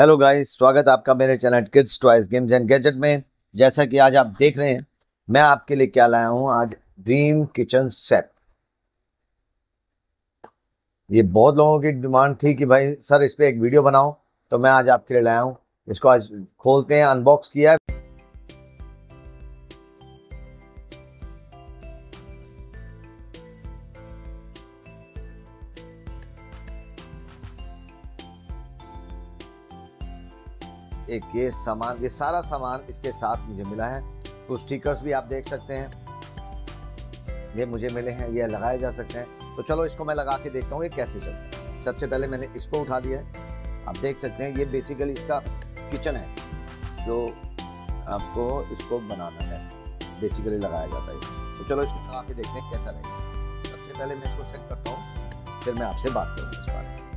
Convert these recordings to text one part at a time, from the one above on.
Hello guys स्वागत आपका मेरे channel kids toys games and gadget में। जैसा कि आज आप देख रहे हैं, मैं आपके लिए क्या लाया हूँ? आज ड्रीम किचन सेट ये बहुत लोगों की डिमांड थी कि भाई, सर, इस पर एक वीडियो बनाओ। तो मैं आज आपके लिए लाया हूँ। इसको आज खोलते हैं अनबॉक्स किया है। एक ये सामान, ये सारा सामान इसके साथ मुझे मिला है। कुछ स्टिकर्स भी आप देख सकते हैं। ये मुझे मिले हैं, ये लगाए जा सकते हैं। तो चलो इसको मैं लगा के देखता हूँ, ये कैसे चलता है। सबसे पहले मैंने इसको उठा दिया है। आप देख सकते हैं, ये बेसिकली इसका किचन है, जो आपको इसको बनाना है। बेसिकली लगाया जाता है तो चलो इसको लगा के देखते हैं कैसा रहेगा। सबसे पहले मैं इसको सेट करता हूँ, फिर मैं आपसे बात करूँगा इस बारे में।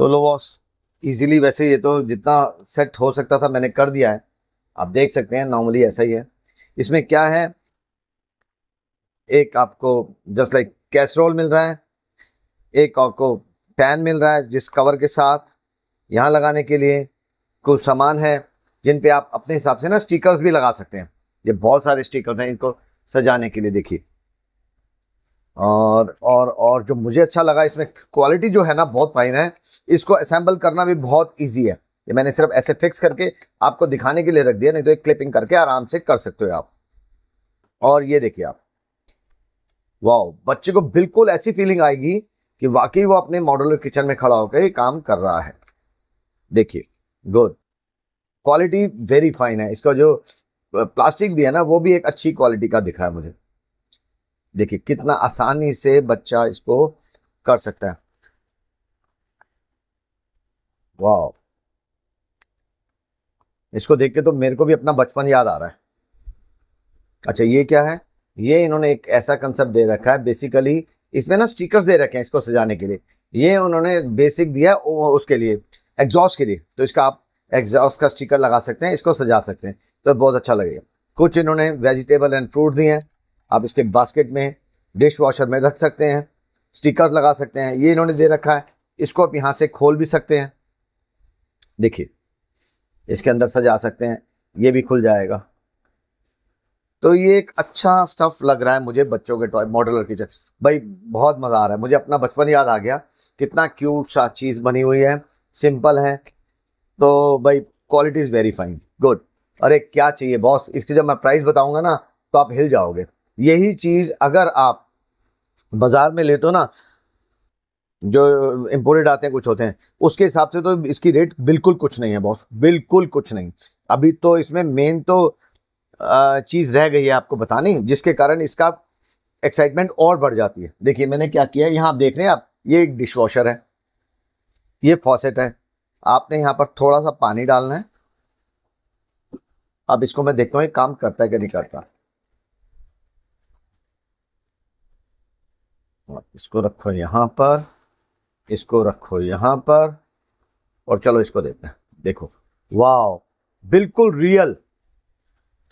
तो लो बॉस इजीली वैसे ये तो जितना सेट हो सकता था मैंने कर दिया है। आप देख सकते हैं नॉर्मली ऐसा ही है। इसमें क्या है? एक आपको जस्ट लाइक कैसरोल मिल रहा है, एक आपको पैन मिल रहा है जिस कवर के साथ। यहाँ लगाने के लिए कुछ सामान है जिन पे आप अपने हिसाब से ना स्टिकर्स भी लगा सकते हैं। ये बहुत सारे स्टिकर्स हैं इनको सजाने के लिए, देखिए। और और और जो मुझे अच्छा लगा, इसमें क्वालिटी जो है ना, बहुत फाइन है। इसको असेंबल करना भी बहुत इजी है। ये मैंने सिर्फ़ ऐसे फिक्स करके आपको दिखाने के लिए रख दिया, नहीं तो एक क्लिपिंग करके आराम से कर सकते हो आप। और ये देखिए आप। वाह बच्चे को बिल्कुल ऐसी फीलिंग आएगी कि वाकई वो अपने मॉडुलर किचन में खड़ा होकर काम कर रहा है। देखिए गुड क्वालिटी वेरी फाइन है। इसका जो प्लास्टिक भी है ना, वो भी एक अच्छी क्वालिटी का दिख रहा है मुझे। देखिए, कितना आसानी से बच्चा इसको कर सकता है। वाह इसको देख के तो मेरे को भी अपना बचपन याद आ रहा है। अच्छा ये क्या है? ये इन्होंने एक ऐसा कंसेप्ट दे रखा है बेसिकली इसमें ना स्टिकर्स दे रखे हैं इसको सजाने के लिए। ये उन्होंने बेसिक दिया उसके लिए एग्जॉस्ट के लिए। तो इसका आप एग्जॉस्ट का स्टिकर लगा सकते हैं, इसको सजा सकते हैं। तो बहुत अच्छा लगेगा। कुछ इन्होंने वेजिटेबल एंड फ्रूट दिए हैं। आप इसके बास्केट में डिश वॉशर में रख सकते हैं स्टिकर लगा सकते हैं, ये इन्होंने दे रखा है। इसको आप यहाँ से खोल भी सकते हैं। देखिए, इसके अंदर सजा सकते हैं, ये भी खुल जाएगा। तो ये एक अच्छा स्टफ़ लग रहा है मुझे बच्चों के टॉय मॉडलर किचन भाई, बहुत मज़ा आ रहा है। मुझे अपना बचपन याद आ गया, कितना क्यूट सा चीज़ बनी हुई है। सिंपल है। तो भाई quality is very fine good अरे, क्या चाहिए बॉस इसकी जब मैं प्राइस बताऊँगा ना तो आप हिल जाओगे। यही चीज़ अगर आप बाज़ार में लेते हो ना, जो इम्पोर्टेड आते हैं, कुछ होते हैं, उसके हिसाब से तो इसकी रेट बिल्कुल कुछ नहीं है बॉस बिल्कुल कुछ नहीं। अभी तो इसमें मेन तो चीज़ रह गई है आपको बतानी, जिसके कारण इसका एक्साइटमेंट और बढ़ जाती है। देखिए, मैंने क्या किया है, यहाँ आप देख रहे हैं आप, ये एक डिश वॉशर है। ये फॉसेट है। आपने यहाँ पर थोड़ा सा पानी डालना है। अब इसको मैं देखता हूँ काम करता है कि नहीं करता। इसको रखो यहाँ पर इसको रखो यहाँ पर और चलो इसको देखते हैं। देखो वाह बिल्कुल रियल।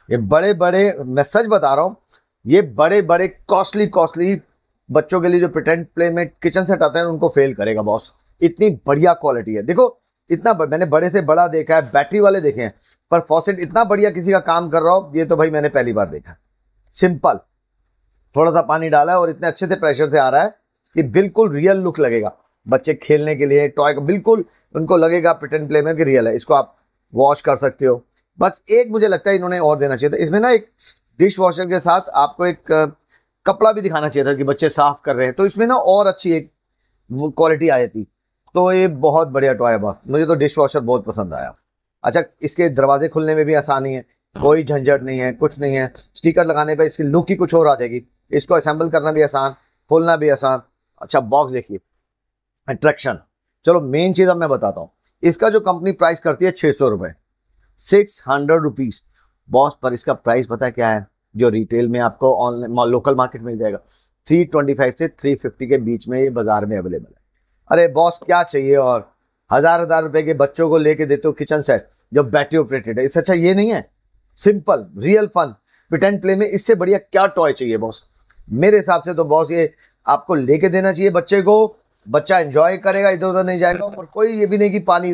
ये बड़े बड़े मैं सच बता रहा हूँ ये बड़े बड़े कॉस्टली कॉस्टली बच्चों के लिए जो प्रिटेंड प्ले में किचन सेट आते हैं उनको फेल करेगा बॉस इतनी बढ़िया क्वालिटी है। देखो इतना ब, मैंने बड़े से बड़ा देखा है बैटरी वाले देखे हैं पर फॉसेट इतना बढ़िया किसी का काम कर रहा हो ये तो भाई मैंने पहली बार देखा सिंपल थोड़ा सा पानी डाला है और इतने अच्छे से प्रेशर से आ रहा है कि बिल्कुल रियल लुक लगेगा। बच्चे खेलने के लिए टॉय बिल्कुल उनको लगेगा प्रिटेंड प्ले में कि रियल है। इसको आप वॉश कर सकते हो। बस एक मुझे लगता है इन्होंने और देना चाहिए था। इसमें ना एक डिश वॉशर के साथ आपको एक कपड़ा भी दिखाना चाहिए था कि बच्चे साफ़ कर रहे हैं। तो इसमें ना और अच्छी एक क्वालिटी आई थी। तो ये बहुत बढ़िया टॉय है बस। मुझे तो डिश वॉशर बहुत पसंद आया। अच्छा इसके दरवाजे खुलने में भी आसानी है। कोई झंझट नहीं है, कुछ नहीं है। स्टिकर लगाने पर इसकी लुक ही कुछ और आ जाएगी। इसको असेंबल करना भी आसान, खोलना भी आसान। अच्छा बॉक्स देखिए। अट्रैक्शन चलो मेन चीज़ अब मैं बताता हूँ। इसका जो कंपनी प्राइस करती है छः सौ रुपये सिक्स हंड्रेड रुपीज़ बॉस पर इसका प्राइस पता क्या है? जो रिटेल में आपको ऑनलाइन लोकल मार्केट मिल जाएगा। थ्री ट्वेंटी फाइव से थ्री फिफ्टी के बीच में ये बाज़ार में अवेलेबल है। अरे बॉस क्या चाहिए और हज़ार हज़ार रुपए के बच्चों को लेके देते हो किचन सेट जो बैटरी ऑपरेटेड है। इससे अच्छा ये नहीं है। Simple real fun pretend play में इससे बढ़िया क्या टॉय चाहिए बॉस मेरे हिसाब से तो बॉस ये आपको लेके देना चाहिए बच्चे को। बच्चा एंजॉय करेगा इधर उधर नहीं जाएगा और कोई ये भी नहीं कि पानी